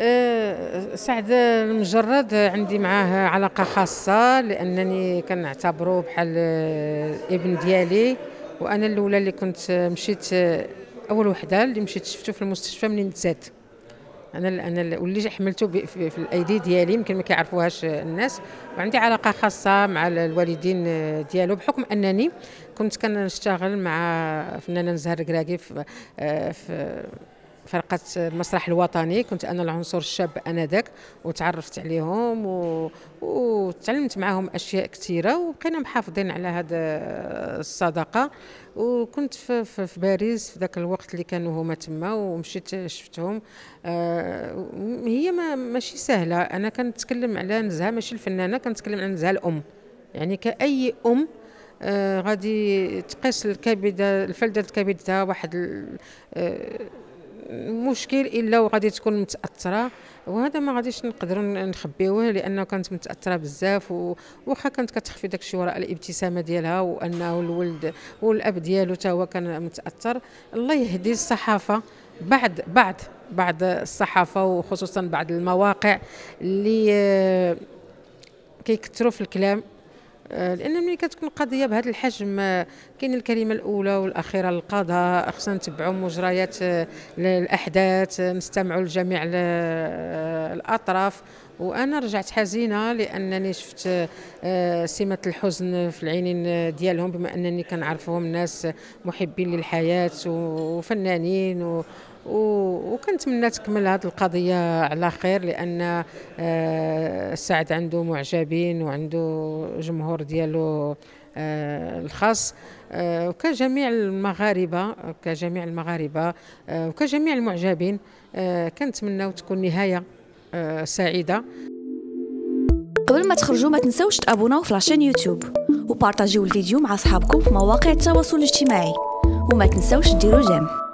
أه، سعد المجرد عندي معاه علاقة خاصة لأنني كنعتبره بحال ابن ديالي. وأنا الأولى اللي كنت مشيت أول وحدة اللي مشيت شفتو في المستشفى منين تزاد أنا أنا واللي حملته في, الأيدي ديالي يمكن ما كيعرفوهاش الناس. وعندي علاقة خاصة مع الوالدين ديالو بحكم أنني كنت كنشتغل مع فنانة نزهه الكراكي في, في فرقة المسرح الوطني كنت أنا العنصر الشاب أنذاك وتعرفت عليهم و... وتعلمت معهم أشياء كثيرة وبقينا محافظين على هذا الصداقة. وكنت في, في, في باريس في ذاك الوقت اللي كانوا هما تما ومشيت شفتهم. آه هي ما ماشي سهلة. أنا كنتكلم على نزهة ماشي الفنانة كنتكلم على نزهة الأم. يعني كأي أم آه غادي تقيس الكبدة الفلدة الكبد واحد آه مشكل إلا وغادي تكون متأثرة وهذا ما غاديش نقدروا نخبيوه لأنه كانت متأثرة بزاف وواخا كانت كتخفي داك الشيء وراء الابتسامة ديالها وأنه الولد والأب ديالو حتى هو كان متأثر. الله يهدي الصحافة بعد بعد بعد الصحافة وخصوصا بعد المواقع اللي آه، كيكثروا في الكلام. لأن ملي كتكون قضية بهذا الحجم آه، كاين الكلمة الأولى والأخيرة للقضاء خصنا نتبعوا مجريات آه، الأحداث نستمعوا لجميع الأطراف. وأنا رجعت حزينة لأنني شفت سمة الحزن في العينين ديالهم بما أنني كنعرفهم ناس محبين للحياة وفنانين وكنتمنى تكمل هذه القضية على خير لأن آه، سعد عنده معجبين وعنده جمهور ديالو آه، الخاص آه، وكجميع المغاربة كجميع المغاربة وكجميع المعجبين كنتمنى تكون نهاية سعيدة. قبل ما تخرجوا ما تنسوش تابوناو في la chaîne يوتيوب وبارطاجيو الفيديو مع أصحابكم في مواقع التواصل الاجتماعي. وما تنسوش ديروا j'aime.